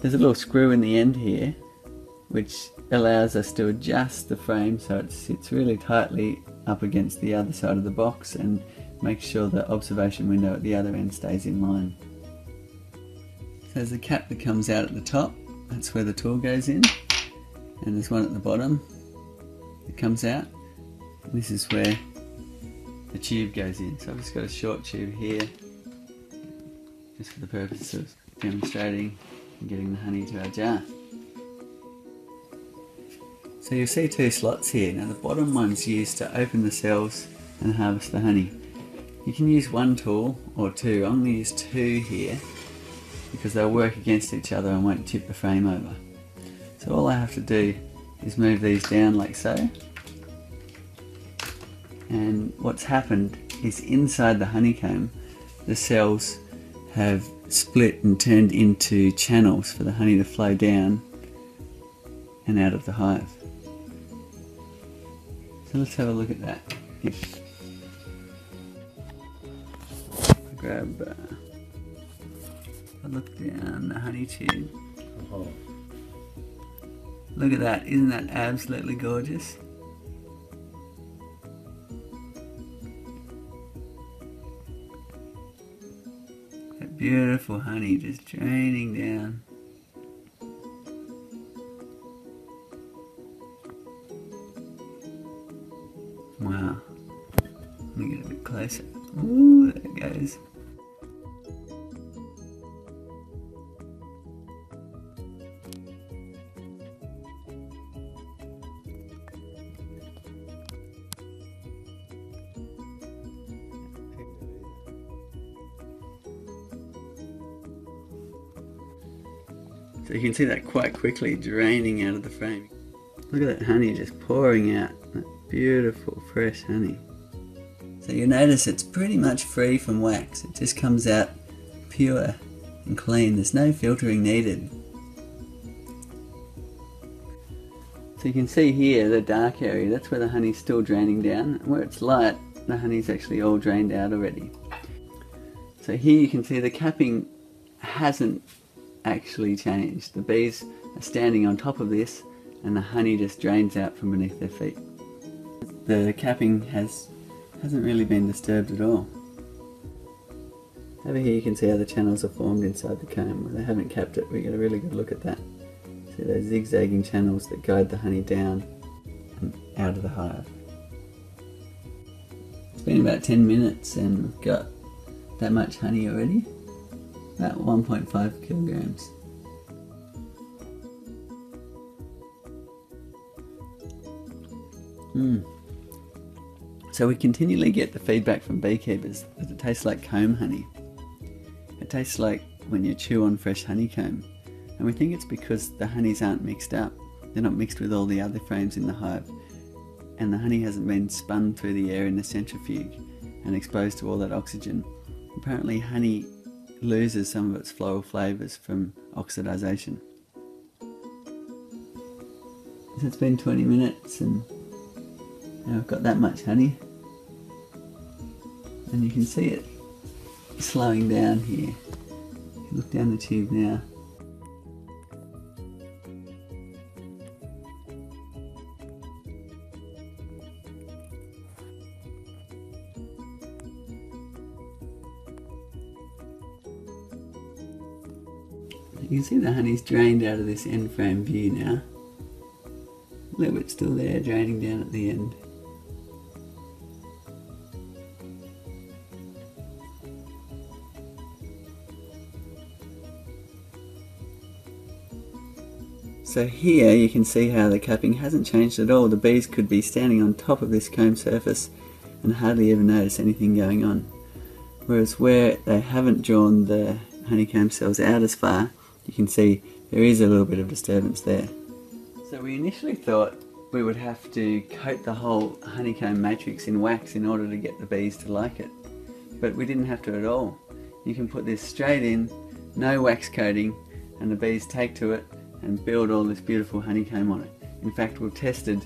there's a little screw in the end here which allows us to adjust the frame so it sits really tightly up against the other side of the box and make sure the observation window at the other end stays in line. So there's a cap that comes out at the top, that's where the tool goes in, and there's one at the bottom that comes out. This is where the tube goes in. So I've just got a short tube here, just for the purpose of demonstrating and getting the honey to our jar. So you'll see two slots here. Now the bottom one's used to open the cells and harvest the honey. You can use one tool or two. I'm going to use two here because they'll work against each other and won't tip the frame over. So all I have to do is move these down like so. And what's happened is inside the honeycomb, the cells have split and turned into channels for the honey to flow down and out of the hive. So let's have a look at that. grab uh, a look down the honey tube. Oh. Look at that, isn't that absolutely gorgeous? Beautiful honey just draining down. Wow. Let me get a bit closer. Ooh, there it goes. So you can see that quite quickly draining out of the frame. Look at that honey just pouring out. That beautiful fresh honey. So you notice it's pretty much free from wax. It just comes out pure and clean. There's no filtering needed. So you can see here the dark area, that's where the honey's still draining down. Where it's light, the honey's actually all drained out already. So here you can see the capping hasn't actually changed. The bees are standing on top of this and the honey just drains out from beneath their feet. The capping has, hasn't really been disturbed at all. Over here you can see how the channels are formed inside the comb. They haven't capped it, we get a really good look at that. See those zigzagging channels that guide the honey down and out of the hive. It's been about 10 minutes and we've got that much honey already about 1.5 kilograms. Mm. So we continually get the feedback from beekeepers that it tastes like comb honey. It tastes like when you chew on fresh honeycomb. And we think it's because the honeys aren't mixed up. They're not mixed with all the other frames in the hive. And the honey hasn't been spun through the air in the centrifuge and exposed to all that oxygen. Apparently honey loses some of its floral flavours from oxidization. It's been 20 minutes and now I've got that much honey and you can see it slowing down here. Look down the tube now. You can see the honey's drained out of this end frame view now. A little bit still there, draining down at the end. So here you can see how the capping hasn't changed at all. The bees could be standing on top of this comb surface and hardly ever notice anything going on. Whereas where they haven't drawn the honeycomb cells out as far, you can see there is a little bit of disturbance there. So we initially thought we would have to coat the whole honeycomb matrix in wax in order to get the bees to like it. But we didn't have to at all. You can put this straight in, no wax coating, and the bees take to it and build all this beautiful honeycomb on it. In fact, we've tested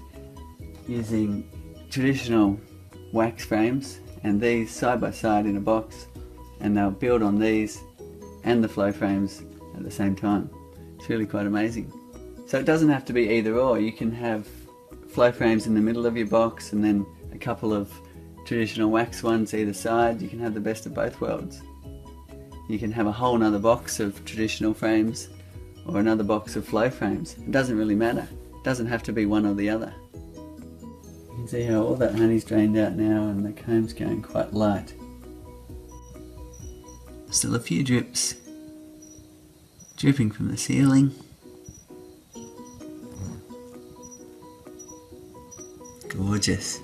using traditional wax frames and these side by side in a box and they'll build on these and the flow frames at the same time. It's really quite amazing. So it doesn't have to be either or. You can have flow frames in the middle of your box and then a couple of traditional wax ones either side. You can have the best of both worlds. You can have a whole nother box of traditional frames or another box of flow frames. It doesn't really matter. It doesn't have to be one or the other. You can see how all that honey's drained out now and the comb's going quite light. Still a few drips dripping from the ceiling. Gorgeous.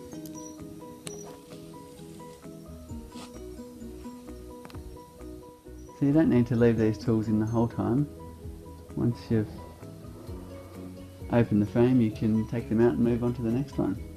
So you don't need to leave these tools in the whole time. Once you've opened the frame you can take them out and move on to the next one.